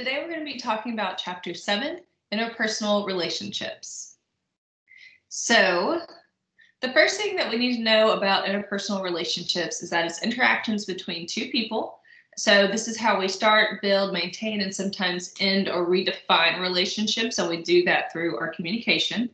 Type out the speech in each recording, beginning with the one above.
Today we're going to be talking about Chapter 7, Interpersonal Relationships. So, the first thing that we need to know about interpersonal relationships is that it's interactions between two people. So, this is how we start, build, maintain, and sometimes end or redefine relationships. And we do that through our communication.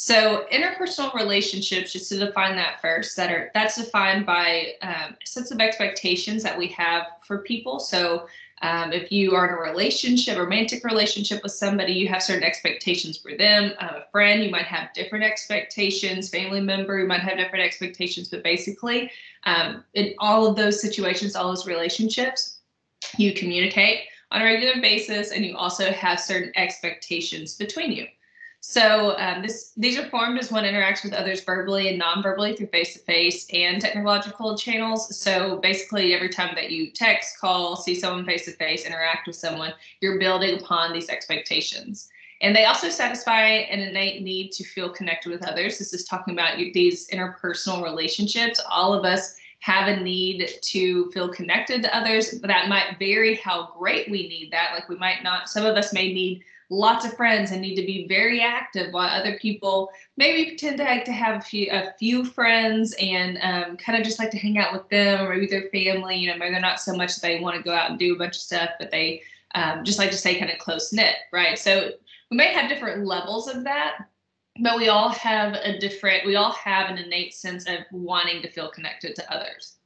So interpersonal relationships, just to define that first, that are that's defined by um, sets of expectations that we have for people. So um, if you are in a relationship, romantic relationship with somebody, you have certain expectations for them. Um, a friend, you might have different expectations. Family member, you might have different expectations. But basically, um, in all of those situations, all those relationships, you communicate on a regular basis, and you also have certain expectations between you. So um, this these are formed as one interacts with others verbally and non-verbally through face-to-face and technological channels. So basically, every time that you text, call, see someone face-to-face, interact with someone, you're building upon these expectations. And they also satisfy an innate need to feel connected with others. This is talking about these interpersonal relationships. All of us have a need to feel connected to others. But that might vary how great we need that. Like we might not, some of us may need lots of friends and need to be very active while other people maybe tend to like to have a few a few friends and um, kind of just like to hang out with them or maybe their family you know maybe they're not so much they want to go out and do a bunch of stuff but they um, just like to stay kind of close knit right? So we may have different levels of that but we all have a different we all have an innate sense of wanting to feel connected to others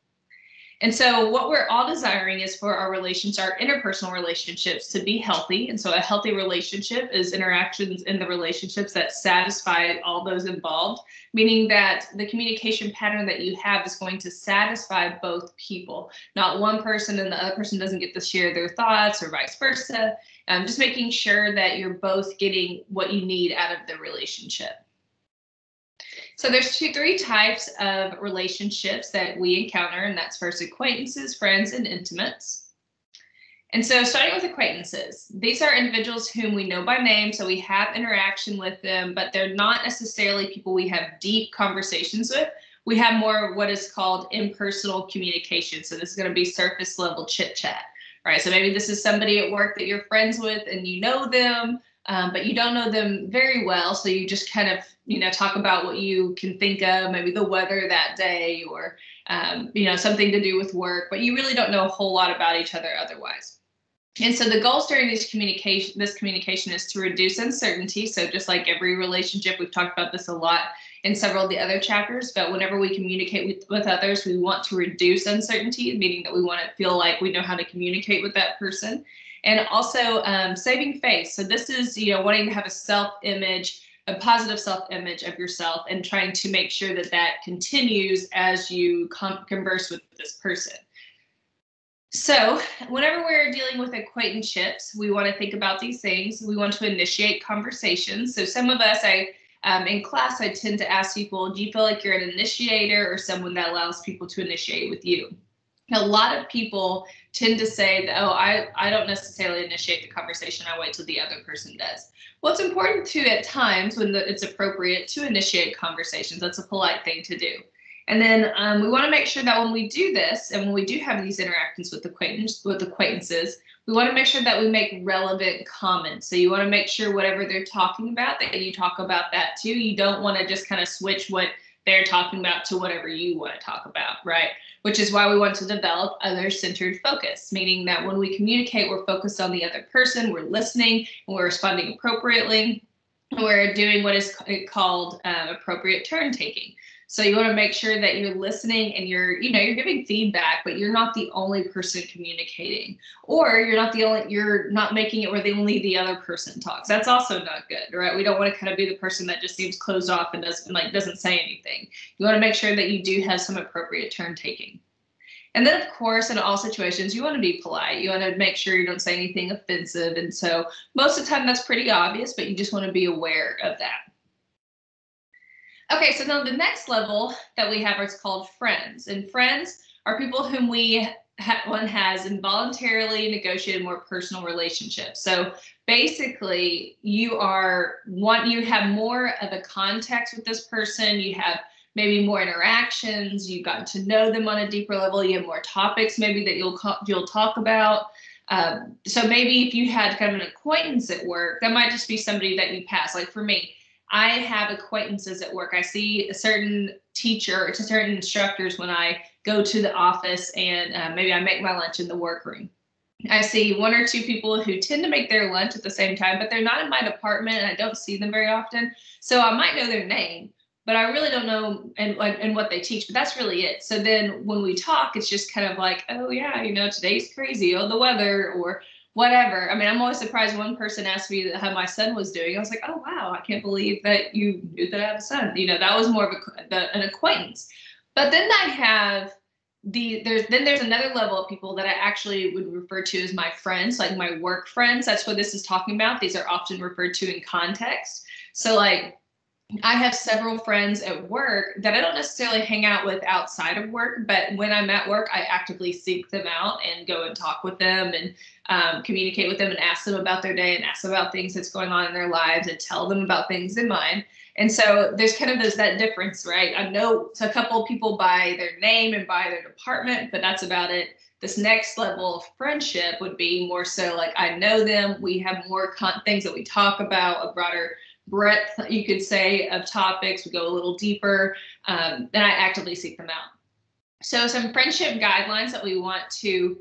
and so, what we're all desiring is for our relations, our interpersonal relationships, to be healthy. And so, a healthy relationship is interactions in the relationships that satisfy all those involved, meaning that the communication pattern that you have is going to satisfy both people, not one person and the other person doesn't get to share their thoughts or vice versa. Um, just making sure that you're both getting what you need out of the relationship. So there's two, three types of relationships that we encounter, and that's first acquaintances, friends, and intimates. And so starting with acquaintances, these are individuals whom we know by name, so we have interaction with them, but they're not necessarily people we have deep conversations with. We have more of what is called impersonal communication. So this is going to be surface level chit chat, right? So maybe this is somebody at work that you're friends with and you know them, um, but you don't know them very well. So you just kind of, you know, talk about what you can think of, maybe the weather that day or, um, you know, something to do with work, but you really don't know a whole lot about each other otherwise. And so the goals during this communication, this communication is to reduce uncertainty. So just like every relationship, we've talked about this a lot in several of the other chapters, but whenever we communicate with, with others, we want to reduce uncertainty, meaning that we want to feel like we know how to communicate with that person and also um, saving face. So this is you know wanting to have a self image, a positive self image of yourself, and trying to make sure that that continues as you com- converse with this person. So, whenever we're dealing with acquaintanceships, we want to think about these things. We want to initiate conversations. So, some of us, I um, in class, I tend to ask people, do you feel like you're an initiator or someone that allows people to initiate with you? A lot of people tend to say that, oh, I, I don't necessarily initiate the conversation. I wait till the other person does. Well, it's important to at times when the, it's appropriate to initiate conversations. That's a polite thing to do. And then um, we want to make sure that when we do this and when we do have these interactions with acquaintance with acquaintances, we want to make sure that we make relevant comments. So you want to make sure whatever they're talking about that you talk about that too. You don't want to just kind of switch what they're talking about to whatever you want to talk about, right? Which is why we want to develop other centered focus, meaning that when we communicate, we're focused on the other person, we're listening, and we're responding appropriately. And we're doing what is called um, appropriate turn taking. So you want to make sure that you're listening and you're, you know, you're giving feedback, but you're not the only person communicating, or you're not the only, you're not making it where the only the other person talks. That's also not good, right? We don't want to kind of be the person that just seems closed off and doesn't like doesn't say anything. You want to make sure that you do have some appropriate turn taking. And then, of course, in all situations, you want to be polite. You want to make sure you don't say anything offensive. And so, most of the time, that's pretty obvious, but you just want to be aware of that. Okay, so now the next level that we have is called friends. And friends are people whom we ha- one has involuntarily negotiated more personal relationships. So basically, you are one you have more of a context with this person. You have maybe more interactions. You've gotten to know them on a deeper level. You have more topics maybe that you'll you'll talk about. Um, so maybe if you had kind of an acquaintance at work, that might just be somebody that you pass. Like for me, I have acquaintances at work. I see a certain teacher, to certain instructors when I go to the office and uh, maybe I make my lunch in the workroom. I see one or two people who tend to make their lunch at the same time, but they're not in my department and I don't see them very often. So I might know their name, but I really don't know and, and what they teach, but that's really it. So then when we talk, it's just kind of like, oh yeah, you know, today's crazy, oh, the weather or whatever. I mean, I'm always surprised one person asked me how my son was doing. I was like, oh wow, I can't believe that you knew that I have a son. You know, that was more of a, the, an acquaintance. But then I have the there's then there's another level of people that I actually would refer to as my friends, like my work friends. That's what this is talking about. These are often referred to in context. So like I have several friends at work that I don't necessarily hang out with outside of work, but when I'm at work, I actively seek them out and go and talk with them and um, communicate with them and ask them about their day and ask them about things that's going on in their lives and tell them about things in mine. And so there's kind of this that difference, right? I know a couple people by their name and by their department, but that's about it. This next level of friendship would be more so like I know them. We have more con- things that we talk about, a broader breadth, you could say, of topics. We go a little deeper, um, and I actively seek them out. So, some friendship guidelines that we want to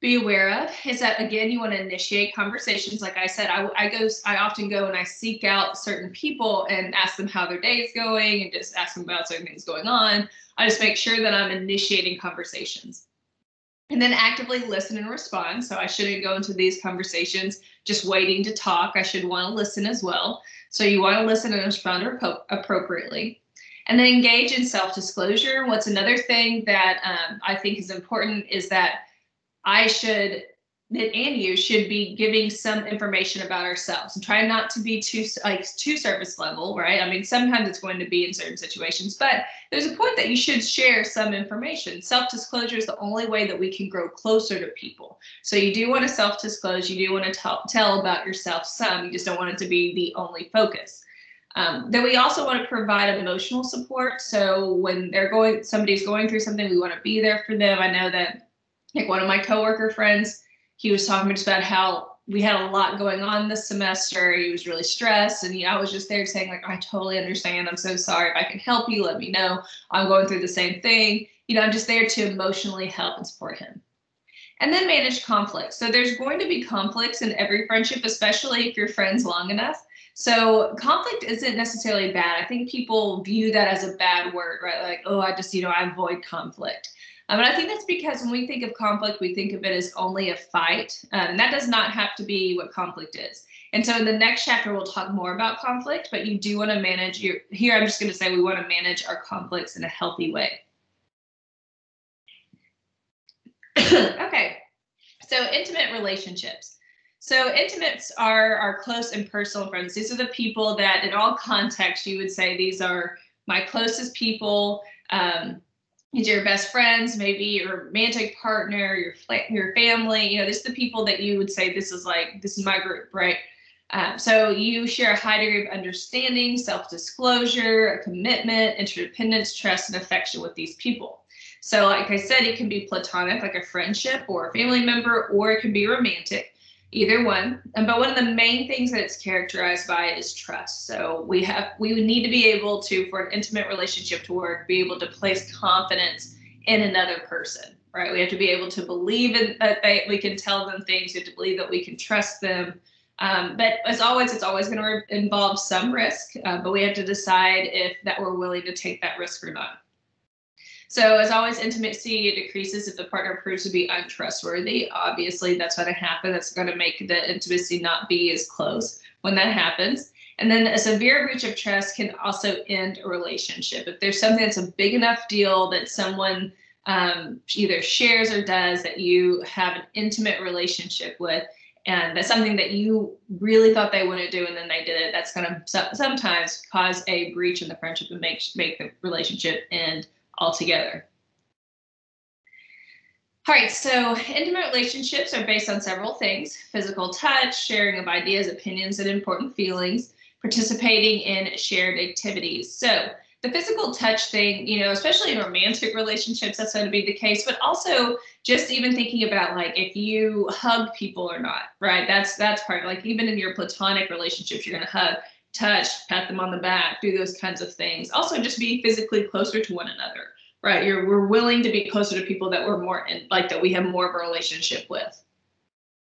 be aware of is that again, you want to initiate conversations. Like I said, I, I go, I often go and I seek out certain people and ask them how their day is going, and just ask them about certain things going on. I just make sure that I'm initiating conversations and then actively listen and respond. So I shouldn't go into these conversations just waiting to talk. I should want to listen as well. So you want to listen and respond appropriately. And then engage in self disclosure. What's another thing that um, I think is important is that I should and you should be giving some information about ourselves and try not to be too like too surface level right? I mean sometimes it's going to be in certain situations but there's a point that you should share some information. Self-disclosure is the only way that we can grow closer to people. So you do want to self-disclose you do want to tell, tell about yourself some you just don't want it to be the only focus. Um, then we also want to provide emotional support. So when they're going somebody's going through something we want to be there for them. I know that like one of my coworker friends he was talking just about how we had a lot going on this semester. He was really stressed, and I was just there saying like, I totally understand. I'm so sorry. If I can help you, let me know. I'm going through the same thing. You know, I'm just there to emotionally help and support him. And then manage conflict. So there's going to be conflicts in every friendship, especially if you're friends long enough. So conflict isn't necessarily bad. I think people view that as a bad word, right? Like, oh, I just, you know, I avoid conflict. Um, and I think that's because when we think of conflict, we think of it as only a fight. Um, and that does not have to be what conflict is. And so in the next chapter, we'll talk more about conflict, but you do want to manage your, here I'm just going to say we want to manage our conflicts in a healthy way. okay, so intimate relationships. So intimates are our close and personal friends. These are the people that in all contexts you would say these are my closest people. Um, are your best friends, maybe your romantic partner, your your family. You know, this is the people that you would say this is like this is my group, right? Um, so you share a high degree of understanding, self-disclosure, a commitment, interdependence, trust, and affection with these people. So, like I said, it can be platonic, like a friendship or a family member, or it can be romantic either one. but one of the main things that it's characterized by is trust. So we have we would need to be able to, for an intimate relationship to work, be able to place confidence in another person. Right. We have to be able to believe in, that they, we can tell them things. We have to believe that we can trust them. Um, but as always, it's always going to re- involve some risk. Uh, but we have to decide if that we're willing to take that risk or not. So, as always, intimacy decreases if the partner proves to be untrustworthy. Obviously, that's going to happen. That's going to make the intimacy not be as close when that happens. And then a severe breach of trust can also end a relationship. If there's something that's a big enough deal that someone um, either shares or does that you have an intimate relationship with, and that's something that you really thought they wouldn't do and then they did it, that's going to sometimes cause a breach in the friendship and make, make the relationship end altogether. All right, so intimate relationships are based on several things physical touch, sharing of ideas, opinions, and important feelings, participating in shared activities. So, the physical touch thing, you know, especially in romantic relationships, that's going to be the case, but also just even thinking about like if you hug people or not, right? That's that's part like even in your platonic relationships, you're going to hug, touch, pat them on the back, do those kinds of things. Also, just be physically closer to one another, right? You're we're willing to be closer to people that we're more in, like that we have more of a relationship with.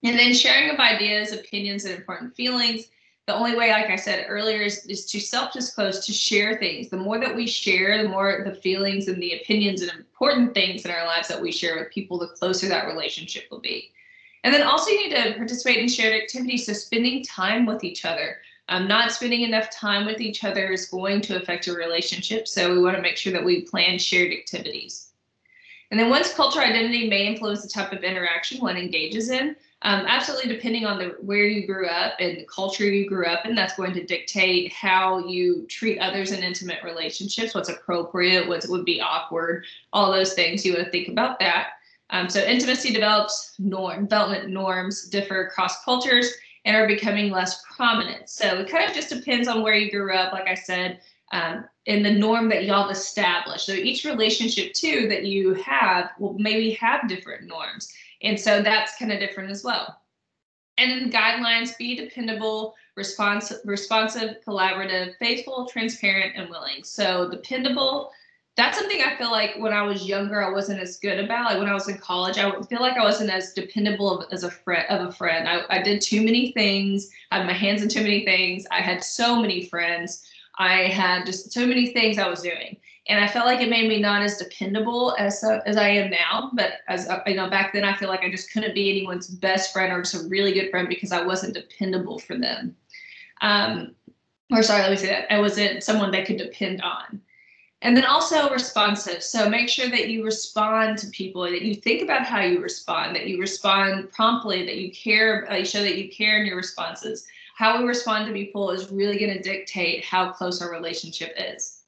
And then sharing of ideas, opinions, and important feelings the only way, like I said earlier, is, is to self-disclose, to share things. The more that we share, the more the feelings and the opinions and important things in our lives that we share with people, the closer that relationship will be. And then also you need to participate in shared activities. So spending time with each other. Um, not spending enough time with each other is going to affect your relationship. So we want to make sure that we plan shared activities. And then once culture identity may influence the type of interaction one engages in, um, absolutely depending on the where you grew up and the culture you grew up in that's going to dictate how you treat others in intimate relationships what's appropriate what would be awkward all those things you want to think about that um, so intimacy develops norm development norms differ across cultures and are becoming less prominent so it kind of just depends on where you grew up like i said um, the norm that y'all established so each relationship too that you have will maybe have different norms and so that's kind of different as well. And then guidelines be dependable, responsive, responsive, collaborative, faithful, transparent, and willing. So dependable, that's something I feel like when I was younger, I wasn't as good about. Like when I was in college, I feel like I wasn't as dependable as a friend of a friend. I, I did too many things. I had my hands in too many things. I had so many friends. I had just so many things I was doing and I felt like it made me not as dependable as as I am now. But as uh, you know, back then I feel like I just couldn't be anyone's best friend or just a really good friend because I wasn't dependable for them. Um, or sorry, let me say that I wasn't someone they could depend on. And then also responsive. So make sure that you respond to people, that you think about how you respond, that you respond promptly, that you care, uh, you show that you care in your responses. How we respond to people is really going to dictate how close our relationship is.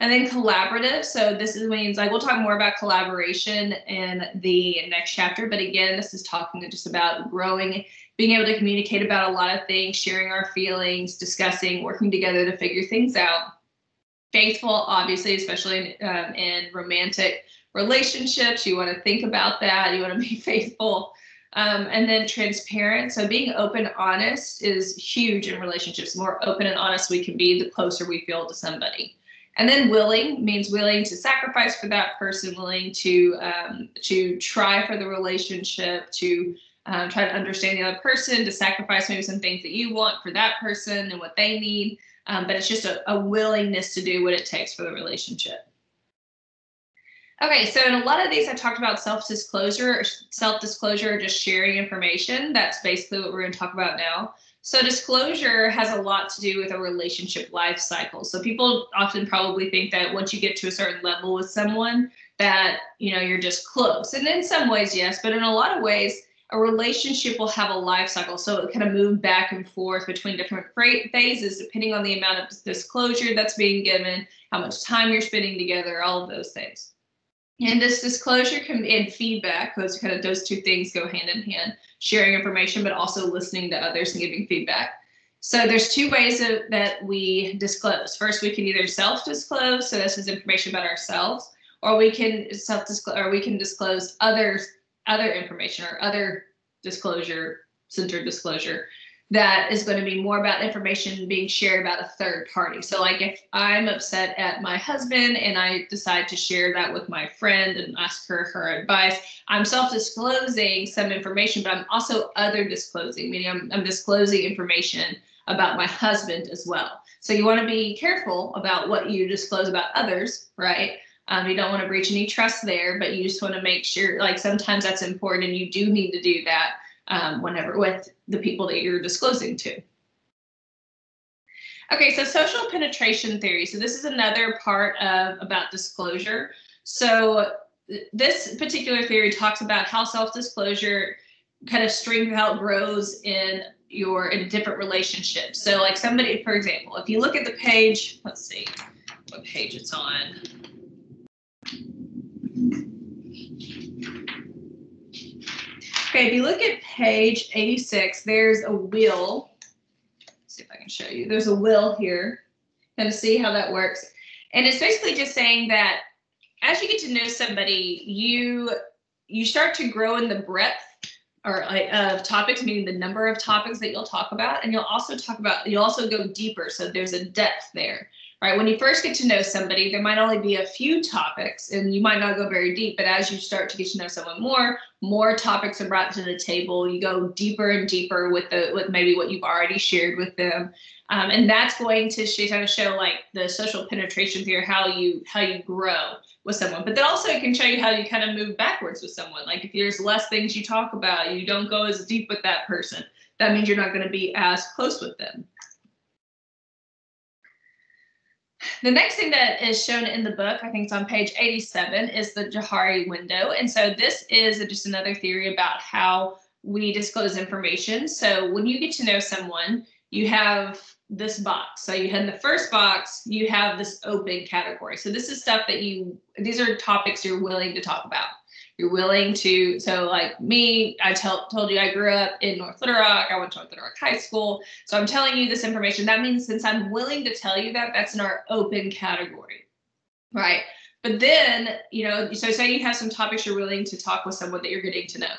And then collaborative. So this is means like we'll talk more about collaboration in the next chapter. But again, this is talking just about growing, being able to communicate about a lot of things, sharing our feelings, discussing, working together to figure things out. Faithful, obviously, especially in, um, in romantic relationships, you want to think about that. You want to be faithful. Um, and then transparent. So being open, honest is huge in relationships. The more open and honest we can be, the closer we feel to somebody. And then willing means willing to sacrifice for that person, willing to um, to try for the relationship, to um, try to understand the other person, to sacrifice maybe some things that you want for that person and what they need. Um, but it's just a, a willingness to do what it takes for the relationship. Okay, so in a lot of these, I talked about self-disclosure, self-disclosure, just sharing information. That's basically what we're going to talk about now. So disclosure has a lot to do with a relationship life cycle. So people often probably think that once you get to a certain level with someone that, you know, you're just close. And in some ways, yes, but in a lot of ways, a relationship will have a life cycle. So it kind of move back and forth between different phases depending on the amount of disclosure that's being given, how much time you're spending together, all of those things. And this disclosure can and feedback, those kind of those two things go hand in hand, sharing information, but also listening to others and giving feedback. So there's two ways of, that we disclose. First, we can either self-disclose, so this is information about ourselves, or we can self-disclose, or we can disclose others, other information or other disclosure, centered disclosure that is going to be more about information being shared about a third party. So, like if I'm upset at my husband and I decide to share that with my friend and ask her her advice, I'm self disclosing some information, but I'm also other disclosing, meaning I'm, I'm disclosing information about my husband as well. So, you want to be careful about what you disclose about others, right? Um, you don't want to breach any trust there, but you just want to make sure, like sometimes that's important and you do need to do that um, whenever with the people that you're disclosing to. Okay, so social penetration theory. So this is another part of about disclosure. So this particular theory talks about how self-disclosure kind of strength how it grows in your in different relationships. So like somebody, for example, if you look at the page, let's see what page it's on. Okay, if you look at page 86, there's a wheel. Let's see if I can show you. There's a wheel here. Kind of see how that works. And it's basically just saying that as you get to know somebody, you you start to grow in the breadth or uh, of topics, meaning the number of topics that you'll talk about, and you'll also talk about you'll also go deeper. So there's a depth there right? When you first get to know somebody, there might only be a few topics and you might not go very deep, but as you start to get to know someone more, more topics are brought to the table. You go deeper and deeper with the with maybe what you've already shared with them. Um, and that's going to kind of show like the social penetration theory, how you how you grow with someone. But then also it can show you how you kind of move backwards with someone. Like if there's less things you talk about, you don't go as deep with that person. That means you're not going to be as close with them. The next thing that is shown in the book, I think it's on page 87, is the Johari window. And so this is just another theory about how we disclose information. So when you get to know someone, you have this box. So you have in the first box, you have this open category. So this is stuff that you, these are topics you're willing to talk about you're willing to so like me i tell, told you i grew up in north little rock i went to north little rock high school. So i'm telling you this information. That means since i'm willing to tell you that that's in our open category right? But then you know so say you have some topics you're willing to talk with someone that you're getting to know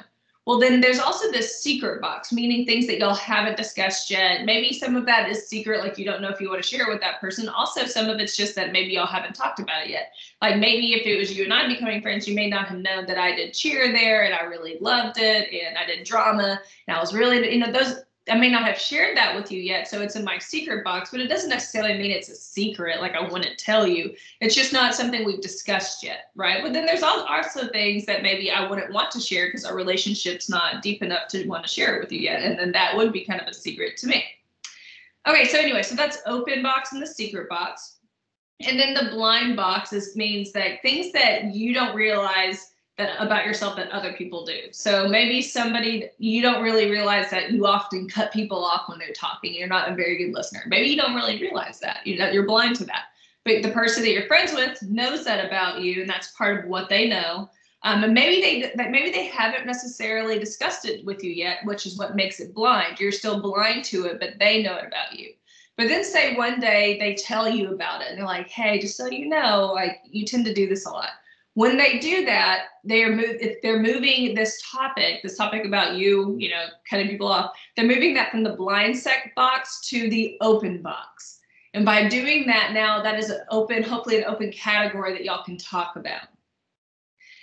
well, then there's also this secret box, meaning things that y'all haven't discussed yet. Maybe some of that is secret, like you don't know if you want to share with that person. Also, some of it's just that maybe y'all haven't talked about it yet. Like maybe if it was you and I becoming friends, you may not have known that I did cheer there and I really loved it and I did drama and I was really, you know, those I may not have shared that with you yet, so it's in my secret box, but it doesn't necessarily mean it's a secret, like I wouldn't tell you. It's just not something we've discussed yet, right? But then there's also things that maybe I wouldn't want to share because our relationship's not deep enough to want to share it with you yet, and then that would be kind of a secret to me. Okay, so anyway, so that's open box and the secret box. And then the blind box is means that things that you don't realize about yourself that other people do. So maybe somebody you don't really realize that you often cut people off when they're talking. You're not a very good listener. Maybe you don't really realize that. You know, you're blind to that. But the person that you're friends with knows that about you, and that's part of what they know. Um, and maybe they that maybe they haven't necessarily discussed it with you yet, which is what makes it blind. You're still blind to it, but they know it about you. But then say one day they tell you about it and they're like, hey, just so you know, like you tend to do this a lot when they do that, they are move if they're moving this topic, this topic about you, you know, cutting people off, they're moving that from the blind sec box to the open box. And by doing that now, that is an open, hopefully an open category that y'all can talk about.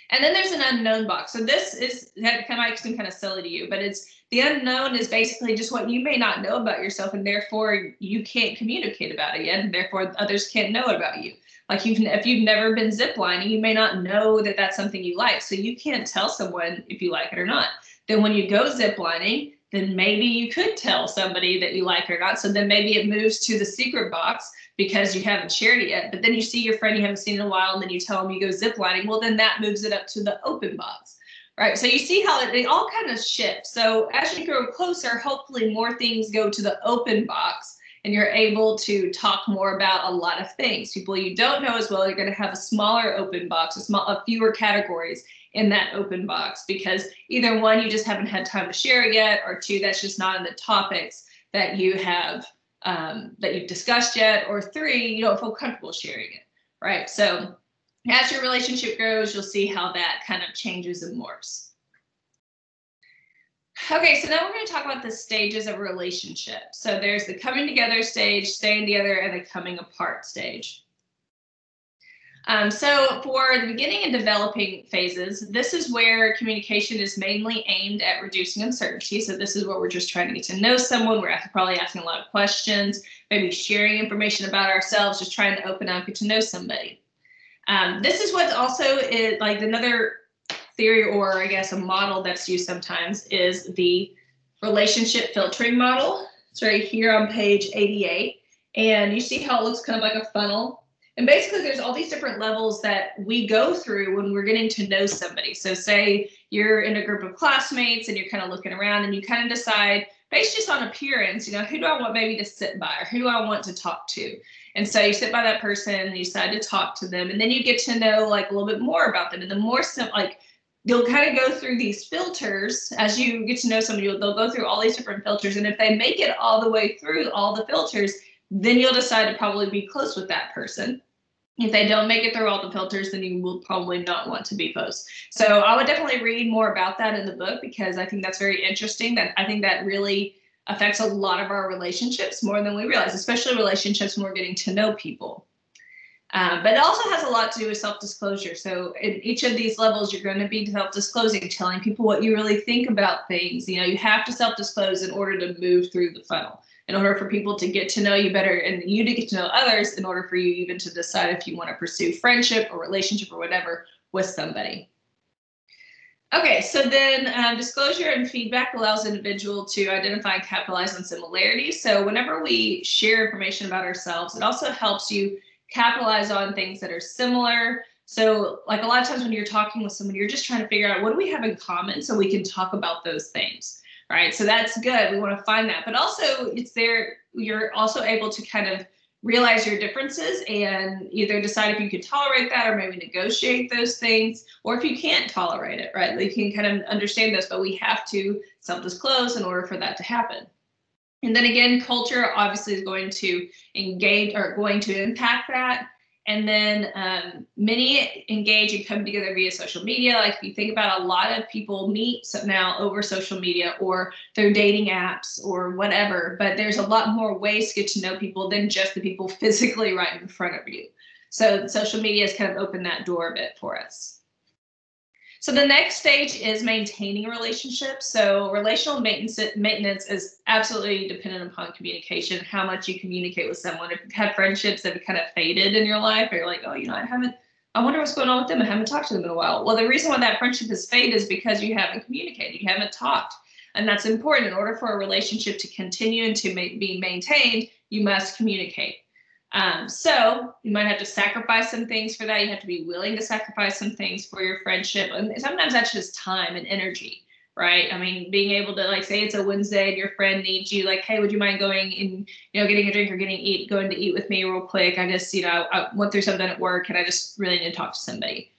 And then there's an unknown box. So this is that might seem kind of silly to you, but it's the unknown is basically just what you may not know about yourself, and therefore you can't communicate about it yet, and therefore others can't know about you. Like you've if you've never been ziplining, you may not know that that's something you like. So you can't tell someone if you like it or not. Then when you go ziplining, then maybe you could tell somebody that you like it or not. So then maybe it moves to the secret box because you haven't shared it yet. But then you see your friend you haven't seen in a while, and then you tell them you go ziplining. Well, then that moves it up to the open box. Right. So you see how it, it all kind of shifts. So as you grow closer, hopefully more things go to the open box and you're able to talk more about a lot of things. People you don't know as well, you're going to have a smaller open box, a small, a fewer categories in that open box because either one, you just haven't had time to share yet, or two, that's just not in the topics that you have um, that you've discussed yet, or three, you don't feel comfortable sharing it, right? So as your relationship grows, you'll see how that kind of changes and morphs. Okay, so now we're going to talk about the stages of relationship. So there's the coming together stage, staying together, and the coming apart stage. Um, so for the beginning and developing phases, this is where communication is mainly aimed at reducing uncertainty. So this is where we're just trying to get to know someone. We're probably asking a lot of questions, maybe sharing information about ourselves, just trying to open up, get to know somebody. Um, this is what also is like another theory or I guess a model that's used sometimes is the relationship filtering model. It's right here on page 88. And you see how it looks kind of like a funnel. And basically, there's all these different levels that we go through when we're getting to know somebody. So, say you're in a group of classmates and you're kind of looking around and you kind of decide, based just on appearance, you know, who do I want maybe to sit by or who do I want to talk to? And so you sit by that person and you decide to talk to them, and then you get to know like a little bit more about them. And the more sim- like you'll kind of go through these filters as you get to know somebody they'll go through all these different filters and if they make it all the way through all the filters then you'll decide to probably be close with that person if they don't make it through all the filters, then you will probably not want to be close So I would definitely read more about that in the book because I think that's very interesting. That I think that really affects a lot of our relationships more than we realize, especially relationships when we're getting to know people. Um, but it also has a lot to do with self-disclosure. So in each of these levels, you're going to be self-disclosing, telling people what you really think about things. You know, you have to self-disclose in order to move through the funnel in order for people to get to know you better and you to get to know others in order for you even to decide if you want to pursue friendship or relationship or whatever with somebody. Okay, so then um, disclosure and feedback allows individual to identify and capitalize on similarities. So whenever we share information about ourselves, it also helps you capitalize on things that are similar. So like a lot of times when you're talking with someone, you're just trying to figure out what do we have in common so we can talk about those things right? So that's good. We want to find that. But also, it's there, you're also able to kind of realize your differences and either decide if you can tolerate that or maybe negotiate those things, or if you can't tolerate it, right? You can kind of understand this, but we have to self disclose in order for that to happen. And then again, culture obviously is going to engage or going to impact that. And then um, many engage and come together via social media. Like if you think about a lot of people meet now over social media or through dating apps or whatever, but there's a lot more ways to get to know people than just the people physically right in front of you. So social media has kind of opened that door a bit for us. So the next stage is maintaining relationships. So relational maintenance maintenance is absolutely dependent upon communication, how much you communicate with someone. If you've had friendships that have kind of faded in your life, or you're like, oh, you know, I haven't, I wonder what's going on with them. I haven't talked to them in a while. Well, the reason why that friendship has faded is because you haven't communicated, you haven't talked. And that's important. In order for a relationship to continue and to ma- be maintained, you must communicate. Um, so you might have to sacrifice some things for that. You have to be willing to sacrifice some things for your friendship. And sometimes that's just time and energy, right? I mean, being able to like say it's a Wednesday and your friend needs you, like, hey, would you mind going and you know getting a drink or getting eat, going to eat with me real quick? I just you know I went through something at work and I just really need to talk to somebody.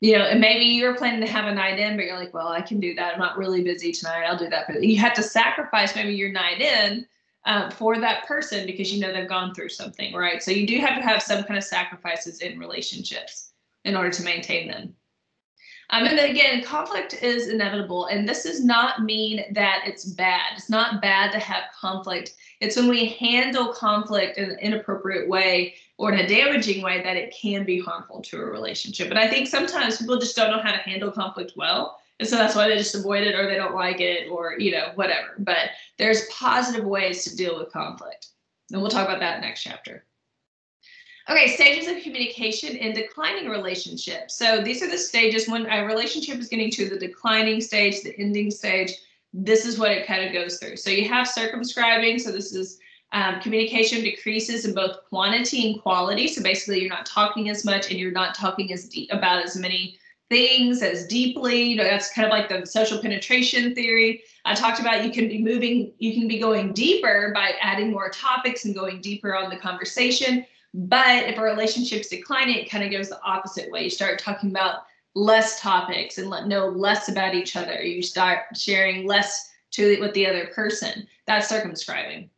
You know, and maybe you're planning to have a night in, but you're like, well, I can do that. I'm not really busy tonight. I'll do that. But you have to sacrifice maybe your night in um, for that person because you know they've gone through something, right? So you do have to have some kind of sacrifices in relationships in order to maintain them. Um, and then again, conflict is inevitable. And this does not mean that it's bad. It's not bad to have conflict. It's when we handle conflict in an inappropriate way or in a damaging way that it can be harmful to a relationship. And I think sometimes people just don't know how to handle conflict well. And so that's why they just avoid it or they don't like it or, you know, whatever. But there's positive ways to deal with conflict. And we'll talk about that next chapter. Okay, stages of communication in declining relationships. So these are the stages when a relationship is getting to the declining stage, the ending stage. This is what it kind of goes through. So you have circumscribing. So this is um, communication decreases in both quantity and quality. So basically, you're not talking as much and you're not talking as deep about as many things as deeply. You know, that's kind of like the social penetration theory. I talked about you can be moving, you can be going deeper by adding more topics and going deeper on the conversation. But if a relationship's declining, it kind of goes the opposite way. You start talking about less topics and let know less about each other. You start sharing less to with the other person. That's circumscribing.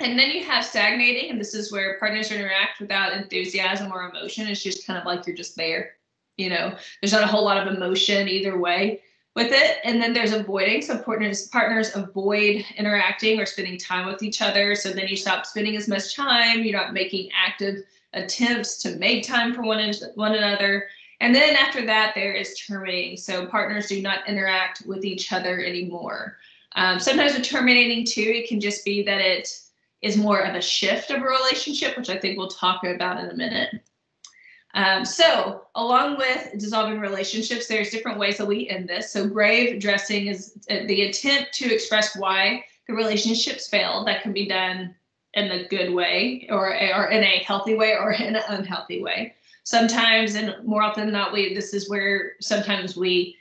And then you have stagnating, and this is where partners interact without enthusiasm or emotion. It's just kind of like you're just there you know there's not a whole lot of emotion either way with it. And then there's avoiding so partners partners avoid interacting or spending time with each other. So then you stop spending as much time you're not making active attempts to make time for one, one another. And then after that there is terminating. So partners do not interact with each other anymore. Um, sometimes with terminating too it can just be that it is more of a shift of a relationship which i think we'll talk about in a minute um, so, along with dissolving relationships, there's different ways that we end this. So, grave dressing is uh, the attempt to express why the relationships failed. That can be done in a good way, or or in a healthy way, or in an unhealthy way. Sometimes, and more often than not, we this is where sometimes we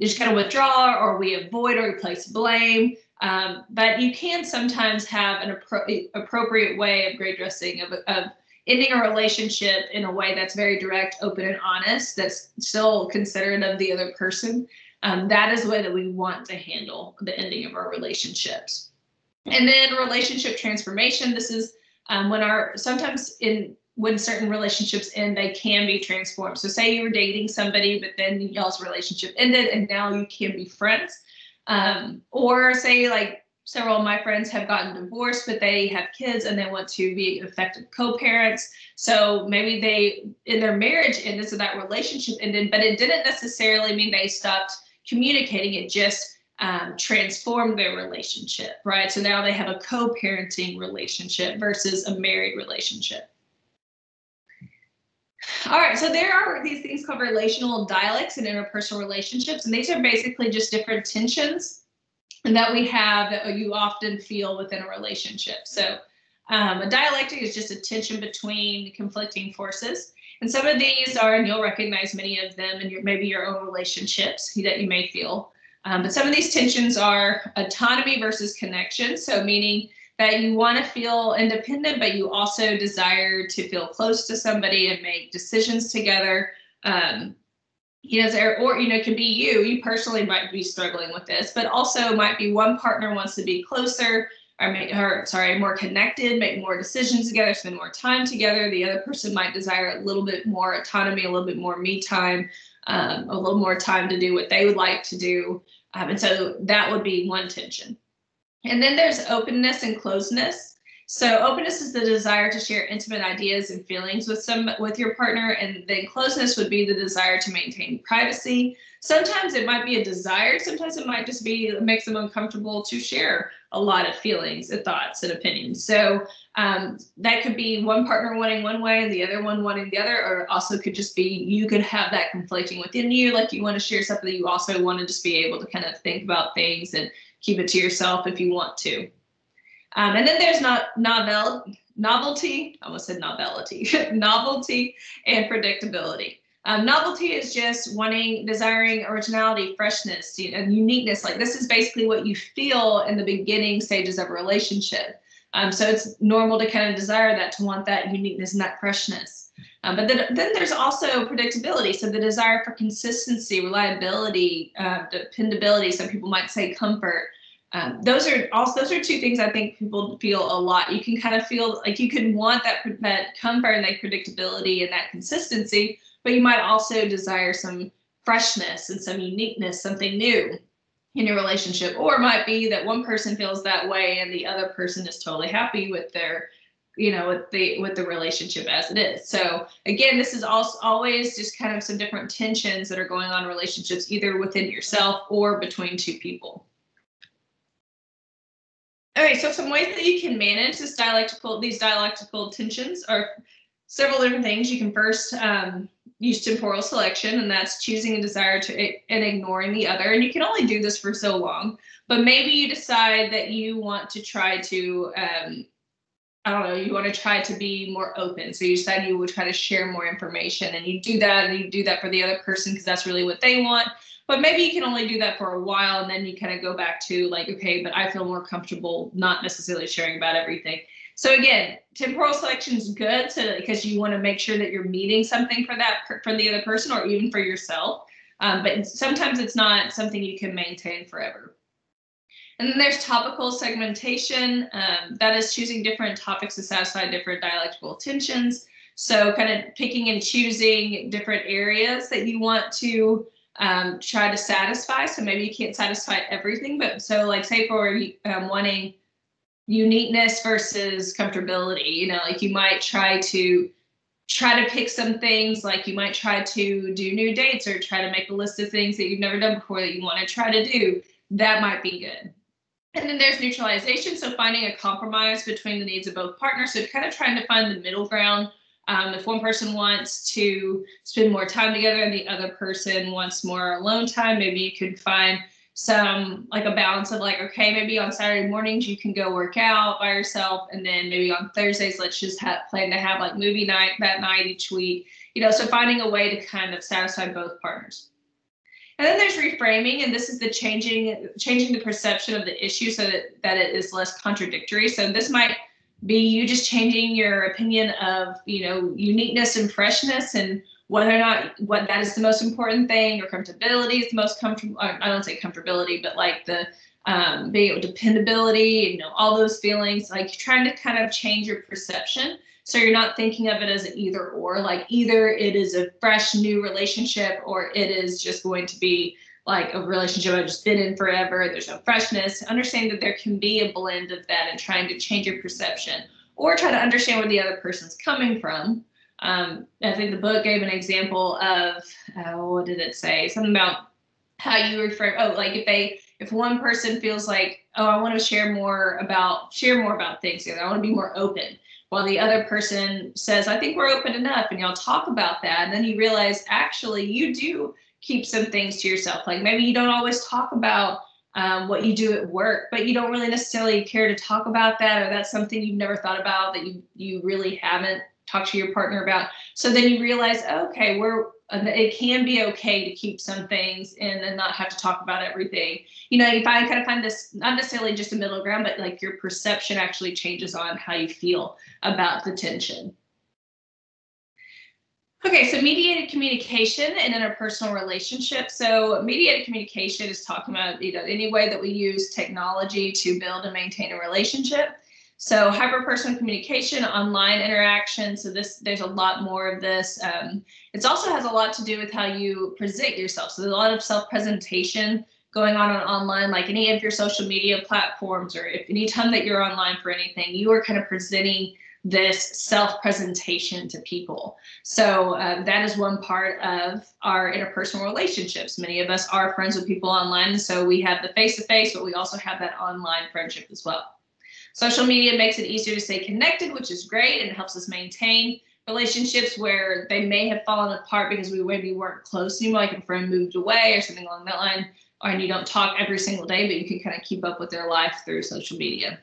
just kind of withdraw, or we avoid, or we place blame. Um, but you can sometimes have an appro- appropriate way of grave dressing of, of ending a relationship in a way that's very direct, open, and honest, that's still considerate of the other person. Um, that is the way that we want to handle the ending of our relationships. And then relationship transformation. This is um, when our sometimes in when certain relationships end, they can be transformed. So, say you were dating somebody, but then y'all's relationship ended, and now you can be friends. Um, or say, like several of my friends have gotten divorced, but they have kids and they want to be effective co-parents. So maybe they in their marriage ended, so that relationship ended, but it didn't necessarily mean they stopped communicating. It just um, transformed their relationship, right? So now they have a co-parenting relationship versus a married relationship. All right, so there are these things called relational dialects and interpersonal relationships, and these are basically just different tensions that we have that you often feel within a relationship. So um, a dialectic is just a tension between conflicting forces. And some of these are, and you'll recognize many of them in your maybe your own relationships that you may feel. Um, but some of these tensions are autonomy versus connection. So meaning that you want to feel independent, but you also desire to feel close to somebody and make decisions together. Um, you know, there, or you know, it can be you. You personally might be struggling with this, but also might be one partner wants to be closer or make her sorry more connected, make more decisions together, spend more time together. The other person might desire a little bit more autonomy, a little bit more me time, um, a little more time to do what they would like to do, um, and so that would be one tension. And then there's openness and closeness. So openness is the desire to share intimate ideas and feelings with some with your partner, and then closeness would be the desire to maintain privacy. Sometimes it might be a desire, sometimes it might just be it makes them uncomfortable to share a lot of feelings and thoughts and opinions. So um, that could be one partner wanting one way and the other one wanting the other, or also could just be you could have that conflicting within you, like you want to share something, you also want to just be able to kind of think about things and keep it to yourself if you want to. Um, and then there's not novel novelty. I almost said novelty, novelty and predictability. Um, novelty is just wanting, desiring originality, freshness, and uniqueness. Like this is basically what you feel in the beginning stages of a relationship. Um, so it's normal to kind of desire that, to want that uniqueness and that freshness. Um, but then, then there's also predictability. So the desire for consistency, reliability, uh, dependability. Some people might say comfort. Um, those are also those are two things I think people feel a lot. You can kind of feel like you can want that that comfort and that predictability and that consistency, but you might also desire some freshness and some uniqueness, something new in your relationship. Or it might be that one person feels that way and the other person is totally happy with their you know with the with the relationship as it is so again this is also always just kind of some different tensions that are going on in relationships either within yourself or between two people right so some ways that you can manage this dialectical these dialectical tensions are several different things you can first um, use temporal selection and that's choosing a desire to and ignoring the other and you can only do this for so long but maybe you decide that you want to try to um, I don't know, you want to try to be more open. So you decide you would try to share more information and you do that and you do that for the other person because that's really what they want. But maybe you can only do that for a while and then you kind of go back to like, okay, but I feel more comfortable not necessarily sharing about everything. So again, temporal selection is good because you want to make sure that you're meeting something for that for the other person or even for yourself. Um, but sometimes it's not something you can maintain forever. And then there's topical segmentation. Um, that is choosing different topics to satisfy different dialectical tensions. So kind of picking and choosing different areas that you want to um, try to satisfy. So maybe you can't satisfy everything, but so like say for um, wanting uniqueness versus comfortability, you know, like you might try to try to pick some things like you might try to do new dates or try to make a list of things that you've never done before that you want to try to do that might be good and then there's neutralization, so finding a compromise between the needs of both partners. So kind of trying to find the middle ground. Um, if one person wants to spend more time together and the other person wants more alone time, maybe you could find some like a balance of like, okay, maybe on Saturday mornings you can go work out by yourself, and then maybe on Thursdays let's just have, plan to have like movie night that night each week. You know, so finding a way to kind of satisfy both partners. And then there's reframing, and this is the changing changing the perception of the issue so that, that it is less contradictory. So this might be you just changing your opinion of you know uniqueness and freshness and whether or not what that is the most important thing or comfortability is the most comfortable i don't say comfortability but like the um, being able dependability, you know, all those feelings, like trying to kind of change your perception. So you're not thinking of it as an either or, like either it is a fresh new relationship or it is just going to be like a relationship I've just been in forever. There's no freshness. Understand that there can be a blend of that and trying to change your perception or try to understand where the other person's coming from. Um, I think the book gave an example of uh, what did it say? Something about how you refer. Oh, like if they if one person feels like oh I want to share more about share more about things. I want to be more open. While the other person says, I think we're open enough, and y'all talk about that. And then you realize actually you do keep some things to yourself. Like maybe you don't always talk about um, what you do at work, but you don't really necessarily care to talk about that, or that's something you've never thought about that you you really haven't talked to your partner about. So then you realize, okay, we're uh, it can be okay to keep some things in and not have to talk about everything. You know, you find kind of find this not necessarily just a middle ground, but like your perception actually changes on how you feel about the tension. Okay, so mediated communication in interpersonal relationships. So mediated communication is talking about you know any way that we use technology to build and maintain a relationship. So hyperpersonal communication, online interaction. So this there's a lot more of this. Um, it also has a lot to do with how you present yourself. So there's a lot of self-presentation going on, on online, like any of your social media platforms, or if anytime that you're online for anything, you are kind of presenting this self-presentation to people. So uh, that is one part of our interpersonal relationships. Many of us are friends with people online, so we have the face-to-face, but we also have that online friendship as well. Social media makes it easier to stay connected, which is great and helps us maintain relationships where they may have fallen apart because we maybe weren't close anymore, like a friend moved away or something along that line, or and you don't talk every single day, but you can kind of keep up with their life through social media.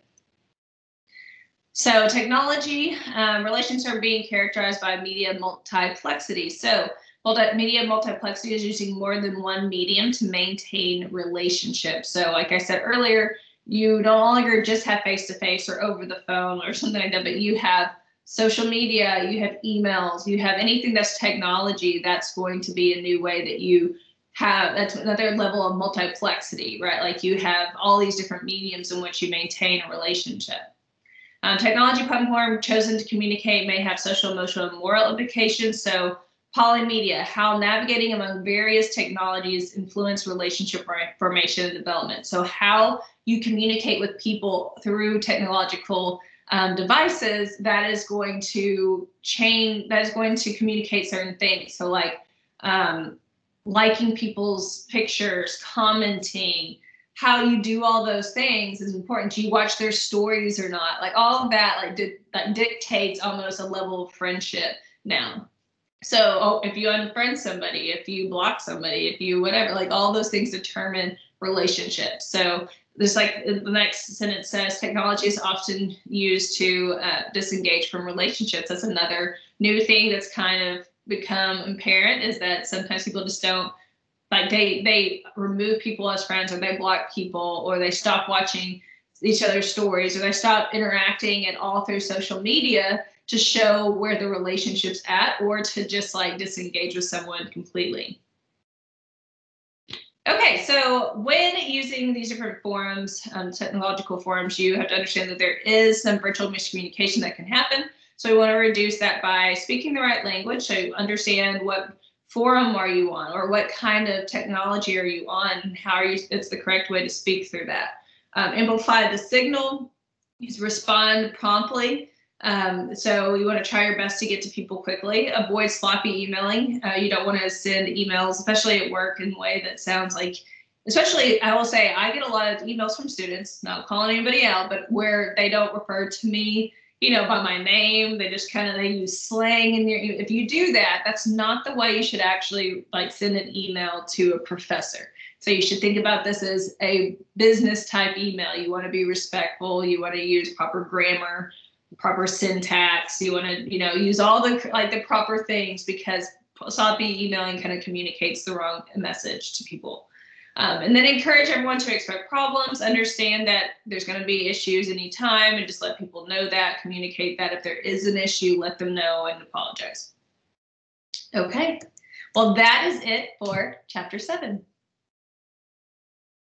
So technology, um, relations are being characterized by media multiplexity. So media multiplexity is using more than one medium to maintain relationships. So like I said earlier, you no longer just have face-to-face or over the phone or something like that, but you have social media, you have emails, you have anything that's technology, that's going to be a new way that you have that's another level of multiplexity, right? Like you have all these different mediums in which you maintain a relationship. Um, technology platform chosen to communicate may have social, emotional, and moral implications. So polymedia, how navigating among various technologies influence relationship formation and development. So how you communicate with people through technological um, devices, that is going to change, that is going to communicate certain things. So like um, liking people's pictures, commenting, how you do all those things is important. Do you watch their stories or not? Like all of that, like di- that dictates almost a level of friendship now. So oh, if you unfriend somebody, if you block somebody, if you whatever, like all those things determine relationships. So there's like the next sentence says technology is often used to uh, disengage from relationships. That's another new thing that's kind of become apparent is that sometimes people just don't like they they remove people as friends or they block people or they stop watching each other's stories or they stop interacting at all through social media to show where the relationship's at or to just like disengage with someone completely. Okay, so when using these different forums, um, technological forums, you have to understand that there is some virtual miscommunication that can happen. So we want to reduce that by speaking the right language. So understand what forum are you on or what kind of technology are you on and how are you, it's the correct way to speak through that. Um, amplify the signal, use respond promptly. Um, so you want to try your best to get to people quickly. Avoid sloppy emailing. Uh, you don't want to send emails, especially at work, in a way that sounds like, especially I will say I get a lot of emails from students, not calling anybody out, but where they don't refer to me, you know, by my name. They just kind of they use slang in your. If you do that, that's not the way you should actually like send an email to a professor. So you should think about this as a business type email. You want to be respectful. You want to use proper grammar proper syntax. You want to, you know, use all the like the proper things because sloppy emailing kind of communicates the wrong message to people. Um, and then encourage everyone to expect problems, understand that there's going to be issues anytime, and just let people know that, communicate that if there is an issue, let them know and apologize. Okay, well, that is it for chapter seven.